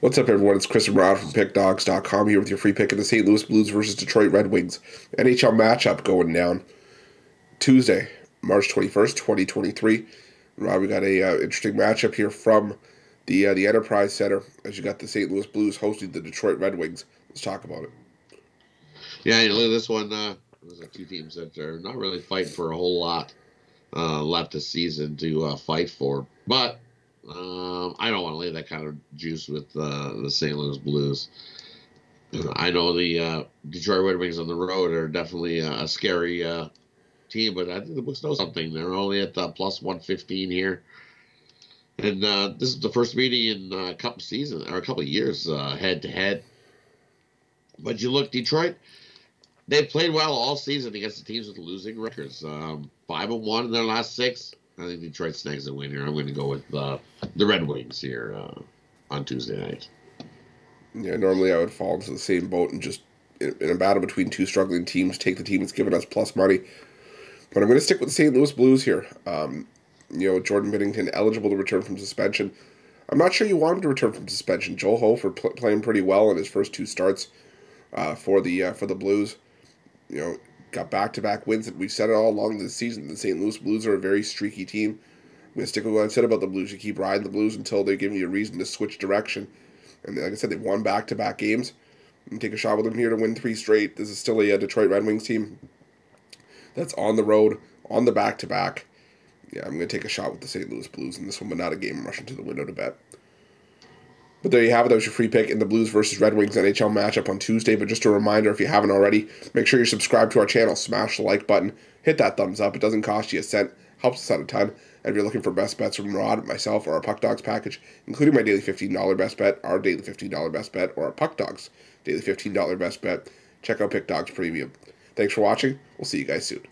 What's up, everyone? It's Chris Rod from PickDawgz.com here with your free pick of the St. Louis Blues versus Detroit Red Wings NHL matchup going down Tuesday, March 21st, 2023. Rod, we got a uh, interesting matchup here from the uh, the Enterprise Center as you got the St. Louis Blues hosting the Detroit Red Wings. Let's talk about it. Yeah, you look at this one. Uh, there's two teams that are not really fighting for a whole lot uh, left this season to uh, fight for, but that kind of juice with uh, the St. Louis Blues. I know the uh, Detroit Red Wings on the road are definitely a, scary uh, team, but I think the Blues know something. They're only at plus 115 here. And uh, this is the first meeting in a couple seasons or a couple years head to head. But you look, Detroit, they've played well all season against the teams with losing records. Um, five and one in their last six. I think Detroit snags a win here. I'm going to go with uh, the Red Wings here uh, on Tuesday night. Yeah, normally I would fall into the same boat and just in, a battle between two struggling teams, take the team that's given us plus money. But I'm going to stick with the St. Louis Blues here. Um, you know, Jordan Binnington eligible to return from suspension. I'm not sure you want him to return from suspension. Joel Hofer pl- playing pretty well in his first two starts uh, for the uh, for the Blues. You know, got back to back wins. and We've said it all along this season. The St. Louis Blues are a very streaky team. I'm going to stick with what I said about the Blues. You keep riding the Blues until they give you a reason to switch direction. And like I said, they've won back to back games. And take a shot with them here to win three straight. This is still a, a Detroit Red Wings team that's on the road, on the back to back. Yeah, I'm going to take a shot with the St. Louis Blues in this one, but not a game I'm rushing to the window to bet. But there you have it. That was your free pick in the Blues versus Red Wings NHL matchup on Tuesday. But just a reminder, if you haven't already, make sure you're subscribed to our channel. Smash the like button. Hit that thumbs up. It doesn't cost you a cent. Helps us out a ton. And if you're looking for best bets from Rod, myself, or our Puck Dawgz package, including my daily $15 best bet, our daily $15 best bet, or our Puck Dawgz daily $15 best bet, check out Pick Dawgz Premium. Thanks for watching. We'll see you guys soon.